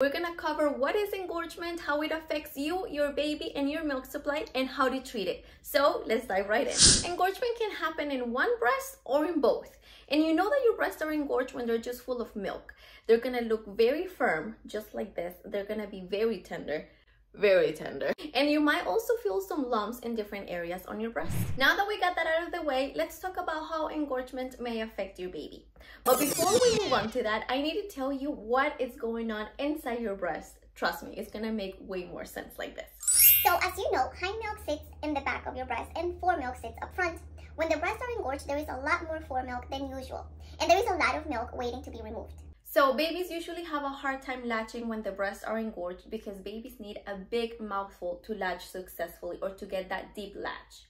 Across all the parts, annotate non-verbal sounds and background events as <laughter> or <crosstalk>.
We're gonna cover what is engorgement, how it affects you, your baby, and your milk supply, and how to treat it. So let's dive right in. <laughs> Engorgement can happen in one breast or in both. And you know that your breasts are engorged when they're just full of milk. They're gonna look very firm, just like this. They're gonna be very tender very tender. And you might also feel some lumps in different areas on your breast. Now that we got that out of the way, let's talk about how engorgement may affect your baby. But before we move on to that, I need to tell you what is going on inside your breast. Trust me, it's gonna make way more sense like this. So as you know, hind milk sits in the back of your breast and four foremilk sits up front. When the breasts are engorged, there is a lot more foremilk than usual. And there is a lot of milk waiting to be removed. So babies usually have a hard time latching when the breasts are engorged because babies need a big mouthful to latch successfully or to get that deep latch.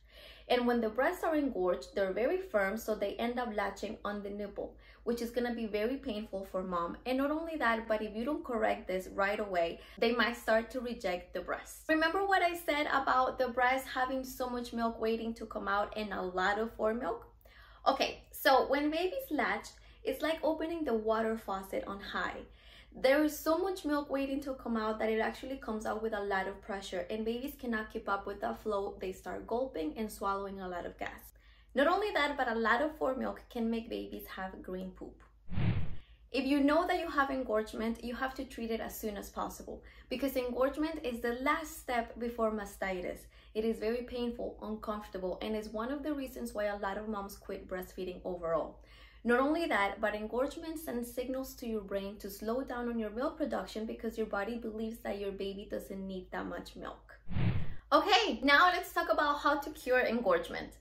And when the breasts are engorged, they're very firm, so they end up latching on the nipple, which is gonna be very painful for mom. And not only that, but if you don't correct this right away, they might start to reject the breast. Remember what I said about the breast having so much milk waiting to come out and a lot of foremilk? Okay, so when babies latch, it's like opening the water faucet on high. There is so much milk waiting to come out that it actually comes out with a lot of pressure and babies cannot keep up with that flow. They start gulping and swallowing a lot of gas. Not only that, but a lot of foremilk can make babies have green poop. If you know that you have engorgement, you have to treat it as soon as possible because engorgement is the last step before mastitis. It is very painful, uncomfortable, and is one of the reasons why a lot of moms quit breastfeeding overall. Not only that, but engorgement sends signals to your brain to slow down on your milk production because your body believes that your baby doesn't need that much milk. Okay, now let's talk about how to cure engorgement.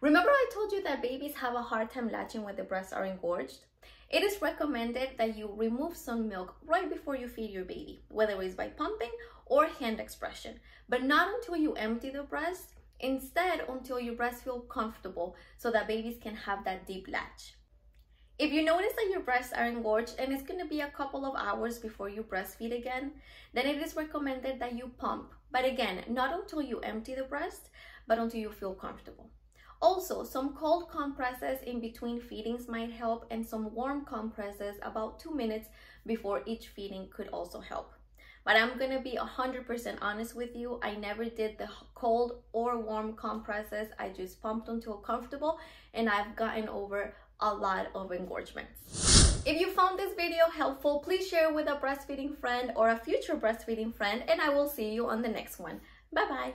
Remember I told you that babies have a hard time latching when the breasts are engorged? It is recommended that you remove some milk right before you feed your baby, whether it's by pumping or hand expression, but not until you empty the breast, instead until your breasts feel comfortable so that babies can have that deep latch. If you notice that your breasts are engorged and it's going to be a couple of hours before you breastfeed again, then it is recommended that you pump. But again, not until you empty the breast, but until you feel comfortable. Also, some cold compresses in between feedings might help and some warm compresses about two minutes before each feeding could also help. But I'm gonna be 100% honest with you. I never did the cold or warm compresses. I just pumped until comfortable and I've gotten over a lot of engorgements. If you found this video helpful, please share with a breastfeeding friend or a future breastfeeding friend and I will see you on the next one. Bye bye.